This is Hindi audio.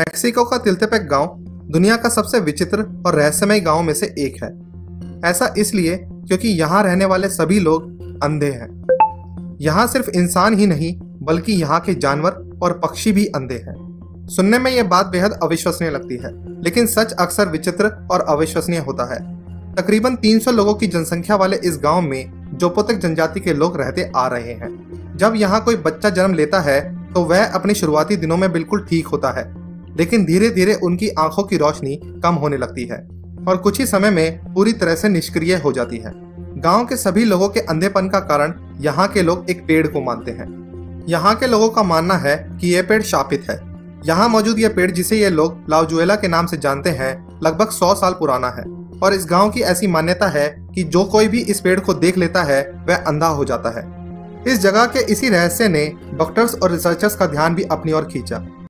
मैक्सिको का तिलतेपेक गाँव दुनिया का सबसे विचित्र और रहस्यमय गाँव में से एक है। ऐसा इसलिए क्योंकि यहाँ रहने वाले सभी लोग अंधे हैं। यहाँ सिर्फ़ इंसान ही नहीं, बल्कि यहाँ के जानवर और पक्षी भी अंधे हैं। सुनने में यह बात बेहद अविश्वसनीय लगती है, लेकिन सच अक्सर विचित्र और अविश्वसनीय होता है। तकरीबन 300 लोगों की जनसंख्या वाले इस गाँव में जोपोतक जनजाति के लोग रहते आ रहे हैं। जब यहाँ कोई बच्चा जन्म लेता है तो वह अपने शुरुआती दिनों में बिल्कुल ठीक होता है। लेकिन धीरे धीरे उनकी आँखों की रोशनी कम होने लगती है और कुछ ही समय में पूरी तरह से निष्क्रिय हो जाती है। गाँव के सभी लोगों के अंधेपन का कारण यहाँ के लोग एक पेड़ को मानते हैं। यहाँ के लोगों का मानना है कि यह पेड़ शापित है। यहाँ मौजूद यह पेड़ जिसे ये लोग लाउजुएला के नाम से जानते हैं, लगभग सौ साल पुराना है और इस गाँव की ऐसी मान्यता है कि जो कोई भी इस पेड़ को देख लेता है, वह अंधा हो जाता है। इस जगह के इसी रहस्य ने डॉक्टर्स और रिसर्चर्स का ध्यान भी अपनी ओर खींचा।